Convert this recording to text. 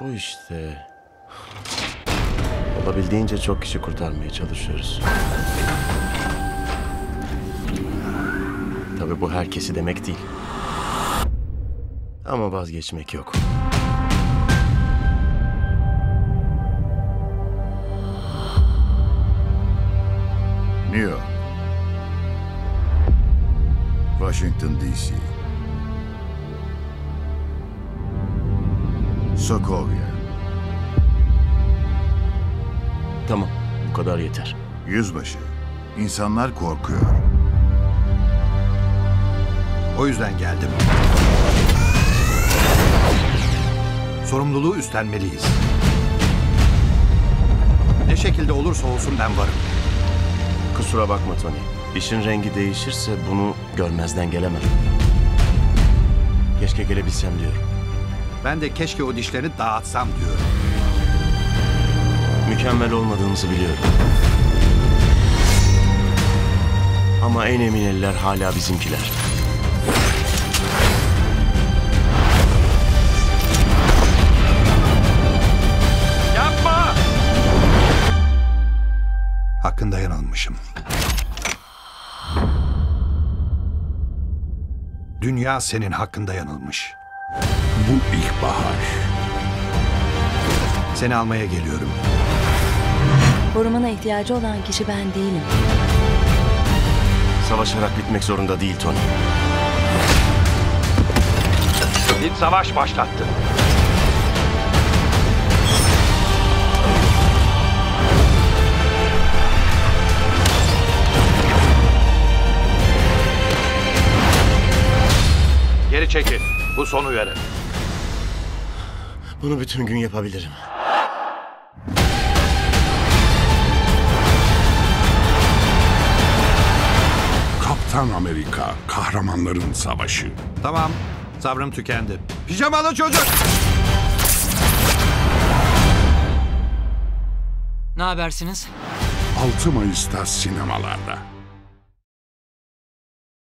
Bu işte. Olabildiğince çok kişi kurtarmaya çalışıyoruz. Tabii bu herkesi demek değil. Ama vazgeçmek yok. New York. Washington, D.C. Sokovia. Tamam, bu kadar yeter. Yüzbaşı. İnsanlar korkuyor. O yüzden geldim. Sorumluluğu üstlenmeliyiz. Ne şekilde olursa olsun ben varım. Kusura bakma Tony. İşin rengi değişirse bunu görmezden gelemem. Keşke gelebilsem diyorum. Ben de keşke o dişlerini dağıtsam diyorum. Mükemmel olmadığımızı biliyorum. Ama en emin eller hala bizimkiler. Yapma! Hakkında yanılmışım. Dünya senin hakkında yanılmış. Bu ilkbahar. Seni almaya geliyorum. Korumana ihtiyacı olan kişi ben değilim. Savaşarak bitmek zorunda değil Tony. Bir savaş başlattı. Geri çekil. Bu son uyarı. Bunu bütün gün yapabilirim. Kaptan Amerika, kahramanların savaşı. Tamam. Sabrım tükendi. Pijamalı çocuk. Ne habersiniz? 6 Mayıs'ta sinemalarda.